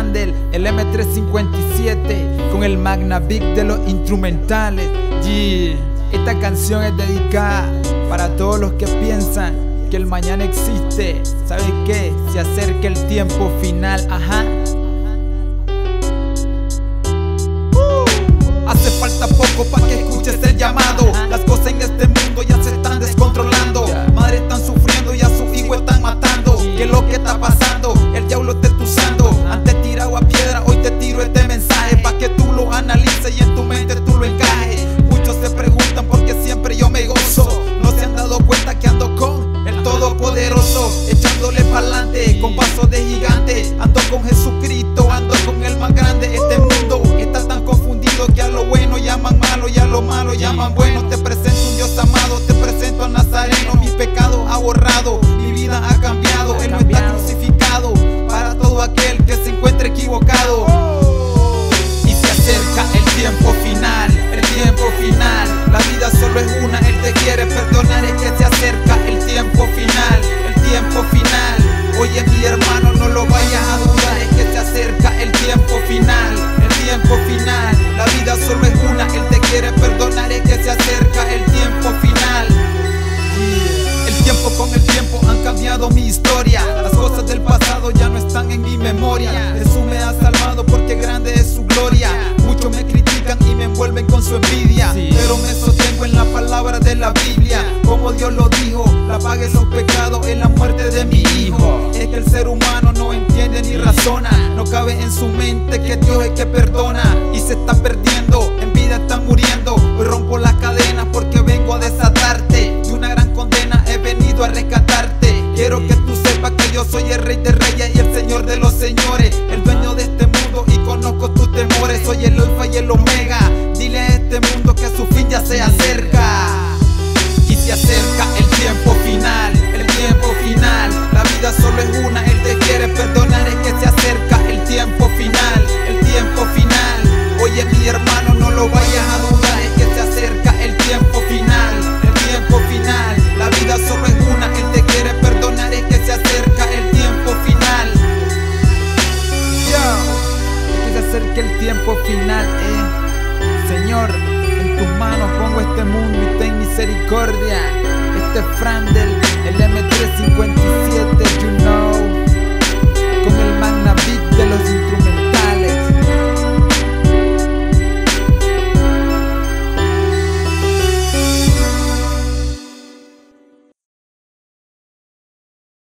El M357, con el Magna Big de los instrumentales. Yeah. Esta canción es dedicada para todos los que piensan que el mañana existe. ¿Sabes qué? Se acerca el tiempo final, ajá. Con paso de gigante. Ando con Jesucristo, ando con el más grande. Este mundo está tan confundido que a lo bueno llaman malo y a lo malo llaman bueno. Te presento un Dios amado, te presento a Nazareno. Mi pecado ha borrado, mi vida ha cambiado. Él no está crucificado para todo aquel que se encuentre equivocado. Y se acerca el tiempo final, el tiempo final. La vida solo es una, Él te quiere perdonar, es que se acerca en memoria. Jesús me ha salvado porque grande es su gloria. Muchos me critican y me envuelven con su envidia. Pero me sostengo en la palabra de la Biblia. Como Dios lo dijo, la paga de sus pecados es la muerte de mi hijo. Es que el ser humano no entiende ni razona. No cabe en su mente que Dios es que perdona acerca y se acerca el tiempo final, el tiempo final. La vida solo es una, él te quiere perdonar, es que se acerca el tiempo final, el tiempo final. Oye mi hermano, no lo vayas a dudar, es que se acerca el tiempo final, el tiempo final. La vida solo es una, él te quiere perdonar, es que se acerca el tiempo final. Yo, es que se acerca el tiempo final, eh. Señor, en tus manos este mundo y ten misericordia. Este es Frandel, el M350.